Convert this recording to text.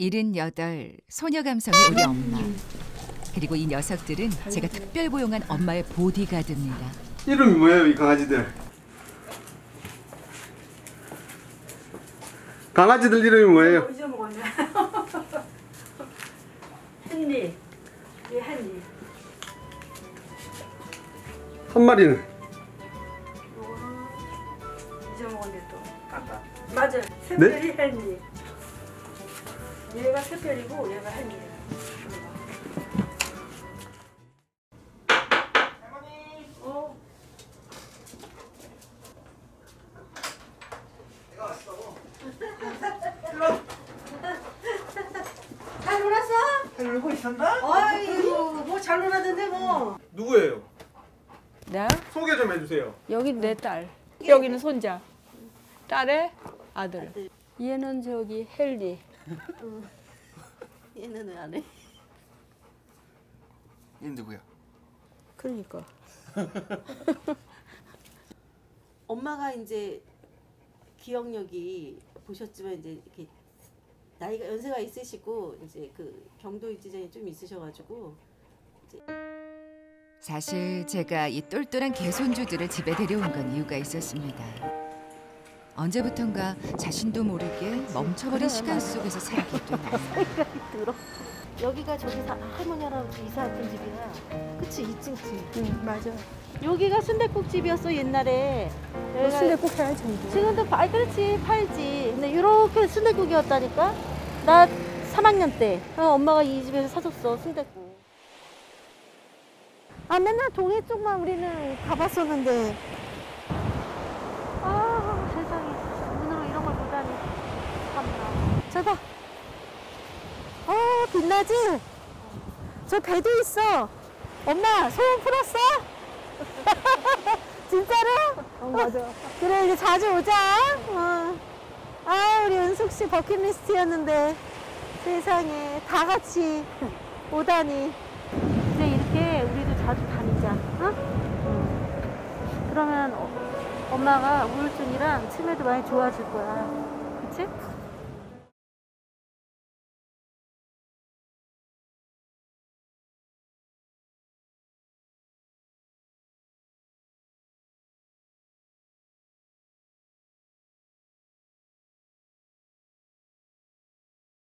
78 소녀 감성의 우리 엄마. 그리고 이 녀석들은 제가 특별 고용한 엄마의 보디가드입니다. 이름이 뭐예요, 이 강아지들? 강아지들 이름이 뭐예요? 잊어먹었네. 한니. 얘 한니. 한 마리는 잊어먹었네 또. 맞아. 새별이 한니. 얘가 새별이고 얘가 한니야. 어. 잘 놀았어? 잘 놀고 있었나? 아이고 뭐 잘 놀았는데 뭐. 누구예요? 나 소개 좀 해주세요. 여긴 내 딸, 여기는 손자, 딸의 아들. 얘는 저기 헬리. 얘는 왜 안 해? 얘 누구야? 그러니까 엄마가 이제 기억력이 보셨지만 이제 이렇게 나이가 연세가 있으시고 이제 그 경도 유지장이 좀 있으셔가지고 사실 제가 이 똘똘한 개손주들을 집에 데려온 건 이유가 있었습니다. 언제부턴가 자신도 모르게 멈춰버린 시간 속에서 살게 된 엄마. 들어. 여기가 저기 사, 할머니 할아버지 이사했던 집이야. 그치 2층 집. 응 맞아. 여기가 순대국 집이었어 옛날에. 순대국 이제. 지금도 파 그렇지 팔지. 근데 이렇게 순대국이었다니까. 나 3학년 때 어, 엄마가 이 집에서 사줬어 순대국. 아 맨날 동해 쪽만 우리는 가봤었는데. 아 세상에 눈으로 이런 걸 보다니 저봐. 어 빛나지? 저 배도 있어. 엄마 소원 풀었어? 진짜로? 어 맞아. 그래 이제 자주 오자. 어. 아 우리 은숙 씨 버킷리스트였는데 세상에 다 같이 오다니. 이제 이렇게 우리도 자주 다니자. 어? 응. 그러면 어, 엄마가 우울증이랑 치매도 많이 좋아질 거야. 그치?